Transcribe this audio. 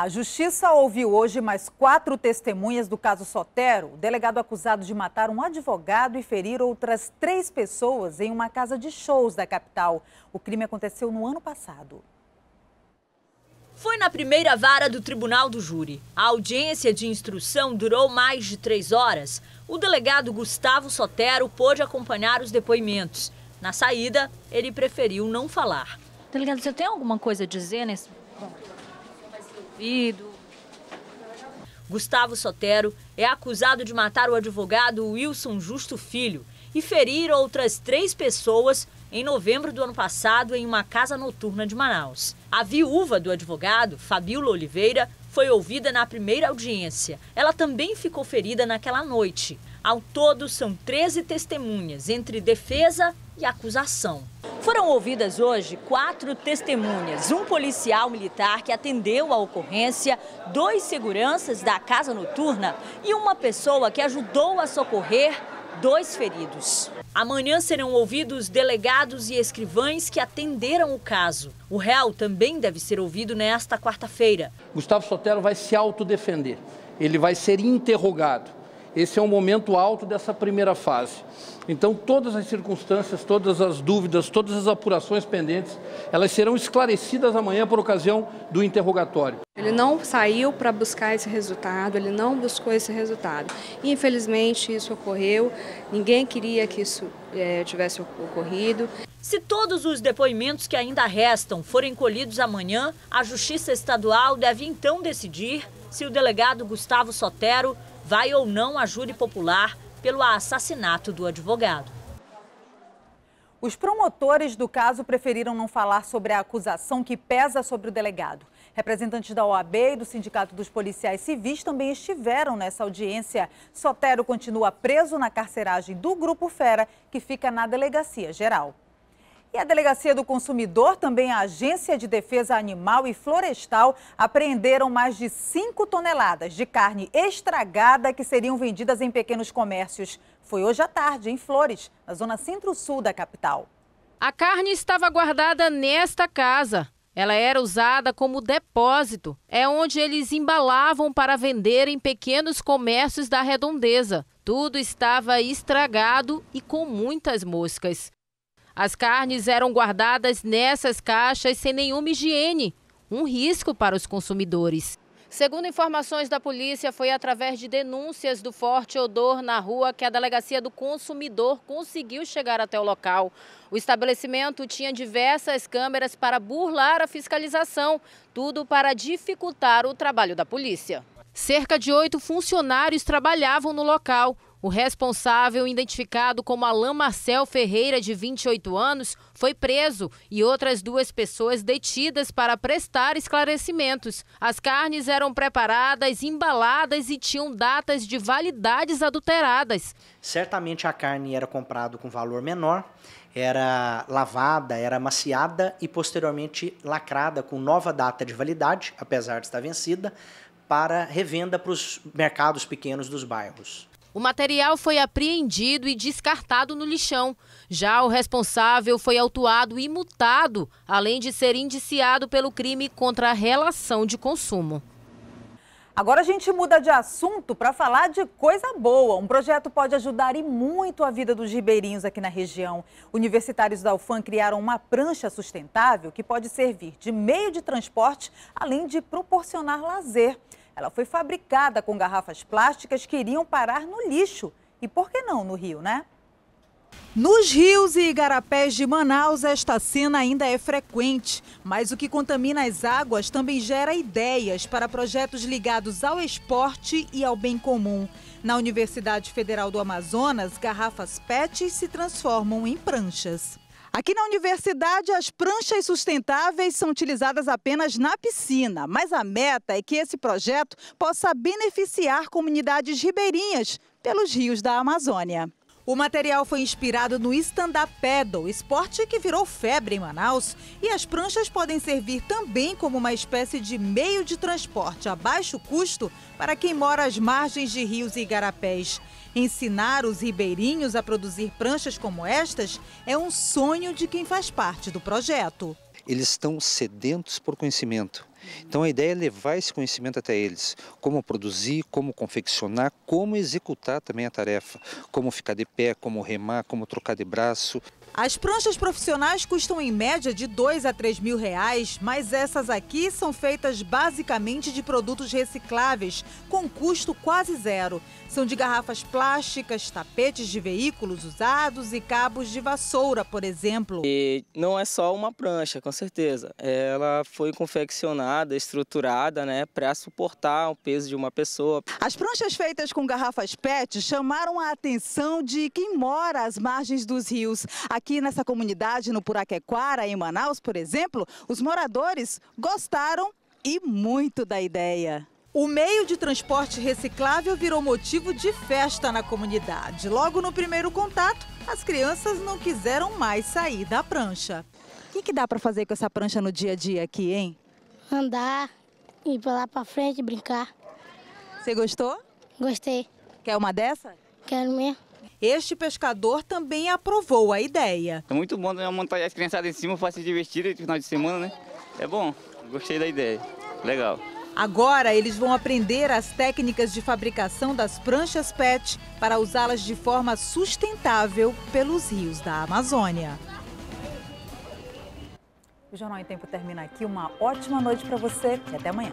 A justiça ouviu hoje mais quatro testemunhas do caso Sotero. O delegado acusado de matar um advogado e ferir outras três pessoas em uma casa de shows da capital. O crime aconteceu no ano passado. Foi na primeira vara do Tribunal do Júri. A audiência de instrução durou mais de três horas. O delegado Gustavo Sotero pôde acompanhar os depoimentos. Na saída, ele preferiu não falar. Delegado, você tem alguma coisa a dizer nesse ouvido. Gustavo Sotero é acusado de matar o advogado Wilson Justo Filho e ferir outras três pessoas em novembro do ano passado em uma casa noturna de Manaus. A viúva do advogado, Fabiola Oliveira, foi ouvida na primeira audiência. Ela também ficou ferida naquela noite. Ao todo, são 13 testemunhas, entre defesa e acusação. Foram ouvidas hoje quatro testemunhas: um policial militar que atendeu a ocorrência, dois seguranças da casa noturna e uma pessoa que ajudou a socorrer dois feridos. Amanhã serão ouvidos delegados e escrivães que atenderam o caso. O réu também deve ser ouvido nesta quarta-feira. Gustavo Sotero vai se autodefender. Ele vai ser interrogado. Esse é o momento alto dessa primeira fase. Então, todas as circunstâncias, todas as dúvidas, todas as apurações pendentes, elas serão esclarecidas amanhã por ocasião do interrogatório. Ele não saiu para buscar esse resultado, ele não buscou esse resultado. Infelizmente, isso ocorreu, ninguém queria que isso é, tivesse ocorrido. Se todos os depoimentos que ainda restam forem colhidos amanhã, a Justiça Estadual deve então decidir se o delegado Gustavo Sotero vai ou não a júri popular pelo assassinato do advogado. Os promotores do caso preferiram não falar sobre a acusação que pesa sobre o delegado. Representantes da OAB e do Sindicato dos Policiais Civis também estiveram nessa audiência. Sotero continua preso na carceragem do Grupo Fera, que fica na Delegacia Geral. E a Delegacia do Consumidor, também a Agência de Defesa Animal e Florestal, apreenderam mais de 5 toneladas de carne estragada que seriam vendidas em pequenos comércios. Foi hoje à tarde, em Flores, na zona centro-sul da capital. A carne estava guardada nesta casa. Ela era usada como depósito. É onde eles embalavam para vender em pequenos comércios da redondeza. Tudo estava estragado e com muitas moscas. As carnes eram guardadas nessas caixas sem nenhuma higiene, um risco para os consumidores. Segundo informações da polícia, foi através de denúncias do forte odor na rua que a delegacia do consumidor conseguiu chegar até o local. O estabelecimento tinha diversas câmeras para burlar a fiscalização, tudo para dificultar o trabalho da polícia. Cerca de oito funcionários trabalhavam no local. O responsável, identificado como Alain Marcel Ferreira, de 28 anos, foi preso e outras duas pessoas detidas para prestar esclarecimentos. As carnes eram preparadas, embaladas e tinham datas de validades adulteradas. Certamente a carne era comprada com valor menor, era lavada, era amaciada e posteriormente lacrada com nova data de validade, apesar de estar vencida, para revenda para os mercados pequenos dos bairros. O material foi apreendido e descartado no lixão. Já o responsável foi autuado e multado, além de ser indiciado pelo crime contra a relação de consumo. Agora a gente muda de assunto para falar de coisa boa. Um projeto pode ajudar e muito a vida dos ribeirinhos aqui na região. Universitários da UFAM criaram uma prancha sustentável que pode servir de meio de transporte, além de proporcionar lazer. Ela foi fabricada com garrafas plásticas que iriam parar no lixo. E por que não no rio, né? Nos rios e igarapés de Manaus, esta cena ainda é frequente, mas o que contamina as águas também gera ideias para projetos ligados ao esporte e ao bem comum. Na Universidade Federal do Amazonas, garrafas PET se transformam em pranchas. Aqui na universidade, as pranchas sustentáveis são utilizadas apenas na piscina, mas a meta é que esse projeto possa beneficiar comunidades ribeirinhas pelos rios da Amazônia. O material foi inspirado no stand-up paddle, esporte que virou febre em Manaus, e as pranchas podem servir também como uma espécie de meio de transporte a baixo custo para quem mora às margens de rios e igarapés. Ensinar os ribeirinhos a produzir pranchas como estas é um sonho de quem faz parte do projeto. eles estão sedentos por conhecimento. Então a ideia é levar esse conhecimento até eles, como produzir, como confeccionar, como executar também a tarefa, como ficar de pé, como remar, como trocar de braço. As pranchas profissionais custam em média de 2 a 3 mil reais, mas essas aqui são feitas basicamente de produtos recicláveis, com custo quase zero. São de garrafas plásticas, tapetes de veículos usados e cabos de vassoura, por exemplo. E não é só uma prancha, com certeza. Ela foi confeccionada, estruturada, né, para suportar o peso de uma pessoa. As pranchas feitas com garrafas PET chamaram a atenção de quem mora às margens dos rios. Aqui nessa comunidade, no Puraquequara, em Manaus, por exemplo, os moradores gostaram e muito da ideia. O meio de transporte reciclável virou motivo de festa na comunidade. Logo no primeiro contato, as crianças não quiseram mais sair da prancha. O que, que dá para fazer com essa prancha no dia a dia aqui, hein? Andar, ir para lá para frente, brincar. Você gostou? Gostei. Quer uma dessa? Quero mesmo. Este pescador também aprovou a ideia. É muito bom né, montar as criançadas em cima para se divertir no final de semana, né? É bom, gostei da ideia. Legal. Agora eles vão aprender as técnicas de fabricação das pranchas PET para usá-las de forma sustentável pelos rios da Amazônia. O Jornal em Tempo termina aqui. Uma ótima noite para você e até amanhã.